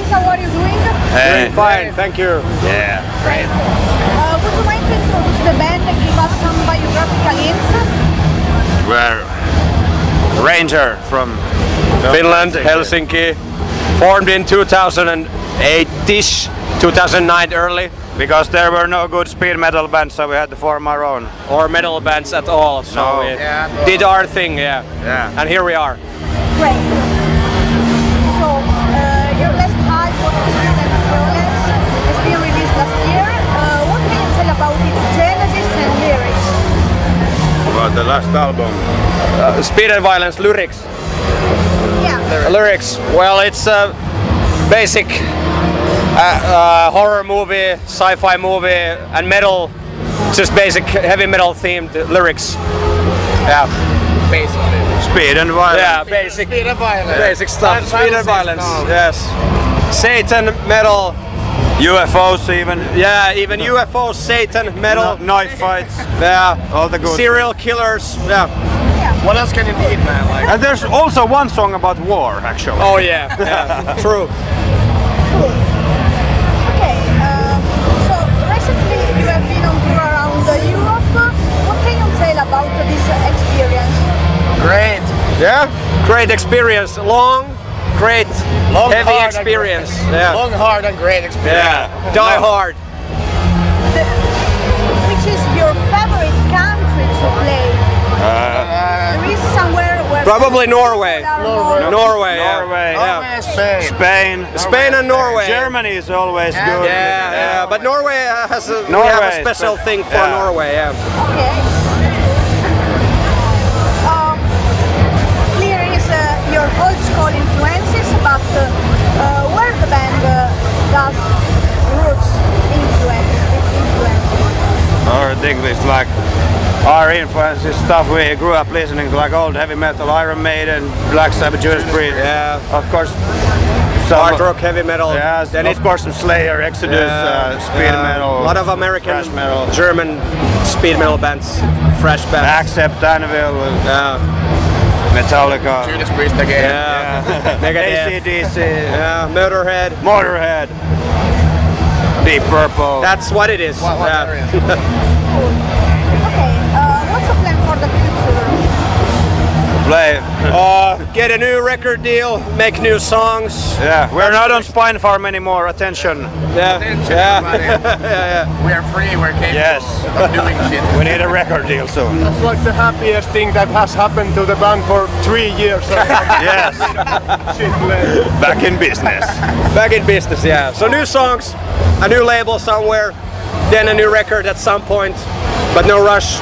how are you doing? Hey. Doing fine, thank you. Yeah, great. Uh, would you like to introduce the band and give us some biographical hints? We're Ranger from Finland, Helsinki, formed in 2008-ish, 2009 early, Because there were no good speed metal bands, so we had to form our own. or metal bands at all. So No. we Yeah. did our thing, yeah. Yeah. And here we are. Great. About the last album. Uh, Speed and Violence lyrics. Yeah. Lyrics. Well, it's a basic uh, uh, horror movie, sci-fi movie, and metal. Just basic heavy metal themed lyrics. Yeah. Basically. Speed and violence. Yeah, basic. Speed and violence. Basic stuff. And Speed and violence violence. Yes. Satan, metal. UFOs even. Yeah, even UFOs, Satan, metal. No, knife fights. Yeah. All the good. Serial killers. Yeah. What else can you need, man? Like, And there's also one song about war, actually. Oh yeah. yeah. True. Okay. Uh, so, recently you have been on tour around Europe. What can you tell about this experience? great. Yeah. Great experience. Long, great, Long, heavy hard, and experience. great. Yeah. Long, hard, and great experience. Yeah. Die hard. The, which is your favorite country to play? Uh, There is somewhere where Probably Norway. Norway. Norway. yeah. Norway. Yeah. Always Spain. Spain. Spain and Norway. Germany is always good. Yeah, yeah, but Norway has a, we have a special spe- thing for yeah. Norway. Yeah. Okay. Or I it's like our influence is stuff we grew up listening to, like old heavy metal, Iron Maiden, Black Sabbath, Judas Priest. Yeah. Of course. Some, Hard rock, heavy metal. Yeah, Then of it- course some Slayer, Exodus, uh, speed yeah. metal. A lot of American, thrash metal. German speed metal bands, fresh bands. Accept, Anvil, Yeah. Metallica, Judas Priest again. Yeah. Megadeth. ACDC, Yeah. Motorhead. Motorhead, Deep Purple. That's what it is. What, what yeah. play. Uh, get a new record deal, make new songs. Yeah, we're not on Spinefarm anymore. Attention. Yeah. Attention, Yeah. yeah, yeah. We are free, we're capable Yes. of doing shit. We need a record deal soon. That's like the happiest thing that has happened to the band for three years. yes, Shit, man. back in business. Back in business, yeah. So new songs, a new label somewhere, then a new record at some point, but no rush.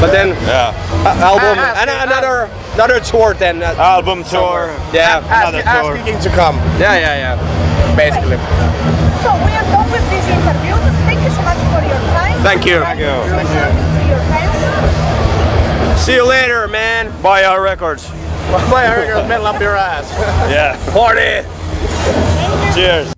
But then Yeah. album and another another tour then. uh, Album tour. yeah. Ask, Another ask tour. Viking to come, Yeah, yeah, yeah. basically. So we are done with this interview. Thank you so much for your time. Thank you. Thank you. Say something to your fans. See you later, man. Buy our records. My hair metal up your ass. Yeah. Party. Cheers.